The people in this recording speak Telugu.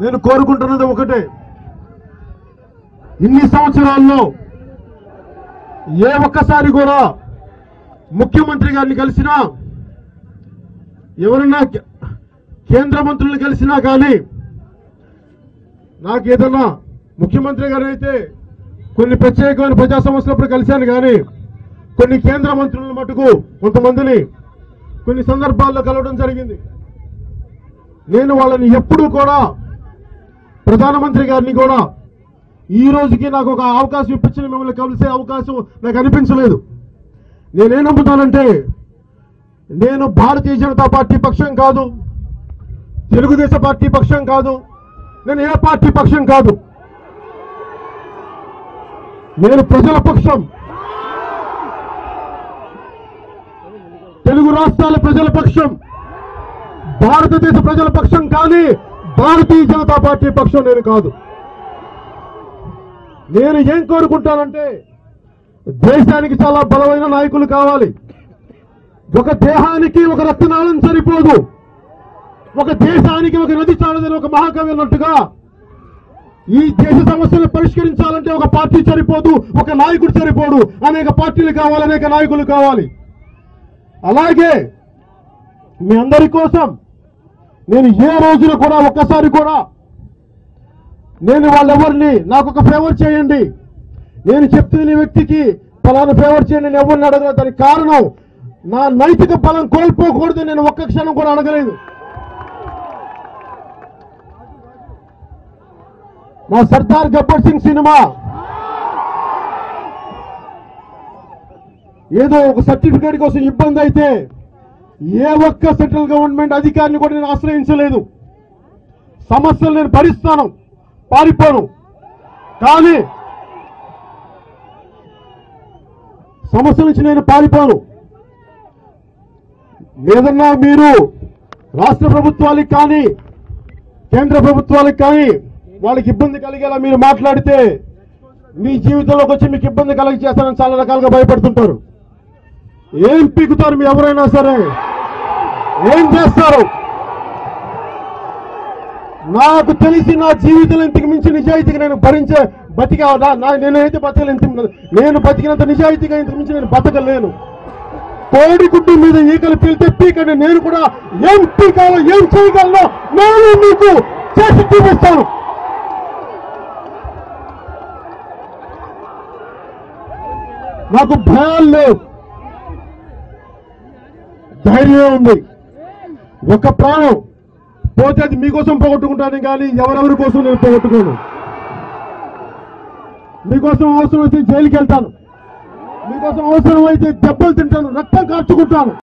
నేను కోరుకుంటున్నది ఒకటే. ఇన్ని సంవత్సరాల్లో ఏ ఒక్కసారి కూడా ముఖ్యమంత్రి గారిని కలిసినా ఎవరన్నా కే- కేంద్ర మంత్రులను కలిసినా కానీ నాకు ఏదన్నా ముఖ్యమంత్రి గారు అయితే కొన్ని ప్రత్యేకమైన ప్రజా సమస్యలప్పుడు కలిశాను కానీ కొన్ని కేంద్ర మంత్రులను మటుకు కొంతమందిని కొన్ని సందర్భాల్లో కలవడం జరిగింది. నేను వాళ్ళని ఎప్పుడూ కూడా ప్రధానమంత్రి గారిని కూడా ఈ రోజుకి నాకు ఒక అవకాశం ఇప్పించిన మిమ్మల్ని కలిసే అవకాశం నాకు అనిపించలేదు. నేనేం నమ్ముతానంటే నేను భారతీయ జనతా పార్టీ పక్షం కాదు తెలుగుదేశం పార్టీ పక్షం కాదు నేను ఏ పార్టీ పక్షం కాదు. నేను ప్రజల పక్షం. తెలుగు రాష్ట్రాల ప్రజల పక్షం. భారతదేశ ప్రజల పక్షం కానీ భారతీయ జనతా పార్టీ పక్షం నేను కాదు. నేను ఏం కోరుకుంటానంటే దేశానికి చాలా బలమైన నాయకులు కావాలి. ఒక దేహానికి ఒక రక్తనాళం సరిపోదు. ఒక దేశానికి ఒక నది చాలదని ఒక మహాకవి అన్నట్టుగా ఈ దేశ సమస్యలు పరిష్కరించాలంటే ఒక పార్టీ సరిపోదు ఒక నాయకుడు సరిపోడు. అనేక పార్టీలు కావాలి అనేక నాయకులు కావాలి. అలాగే మీ అందరి కోసం నేను ఏ రోజున కూడా ఒక్కసారి కూడా నేను వాళ్ళెవరిని నాకు ఒక ఫేవర్ చేయండి. నేను చెప్తున్న వ్యక్తికి ఫలానా ఫేవర్ చేయండి నేను ఎవరిని అడగలేదు. దానికి కారణం నా నైతిక బలం కోల్పోకూడదు నేను ఒక్క క్షణం కూడా అడగలేదు. మా సర్దార్ గబ్బర్ సింగ్ సినిమా ఏదో ఒక సర్టిఫికేట్ కోసం ఇబ్బంది అయితే ఏ ఒక్క సెంట్రల్ గవర్నమెంట్ అధికారిని కూడా నేను ఆశ్రయించలేదు. సమస్యలు నేను భరిస్తాను పారిపోను. కానీ సమస్య నుంచి నేను పారిపోను. ఏదన్నా మీరు రాష్ట్ర ప్రభుత్వాలకు కానీ కేంద్ర ప్రభుత్వాలకు కానీ వాళ్ళకి ఇబ్బంది కలిగేలా మీరు మాట్లాడితే మీ జీవితంలోకి వచ్చి మీకు ఇబ్బంది కలిగి చేస్తానని చాలా రకాలుగా భయపడుతుంటారు. ఏం పీకుతారు మీ ఎవరైనా సరే? ఏం చేస్తారు? నాకు తెలిసి నా జీవితంలో ఇంతకు మించి నిజాయితీగా నేను భరించే బతికా నా- నేనైతే బతకలేను నేను బతికినంత నిజాయితీగా ఇంతకు మించి నేను బతకలేను. కోడి గుడ్డు మీద ఈకలు పీలితే పీకండి. నేను కూడా ఏం పీకాలో ఏం చేయగలను నేను మీకు చేసి చూపిస్తాను. నాకు భయాలు లేవు. ధైర్యం ఉంది. ఒక ప్రాణం పోతే అది మీకోసం పోగొట్టుకుంటాను కానీ ఎవరెవరి కోసం నేను పోగొట్టుకోను? మీకోసం అవసరం అయితే జైలుకి వెళ్తాను మీకోసం అవసరం అయితే దెబ్బలు తింటాను రక్తం కార్చుకుంటాను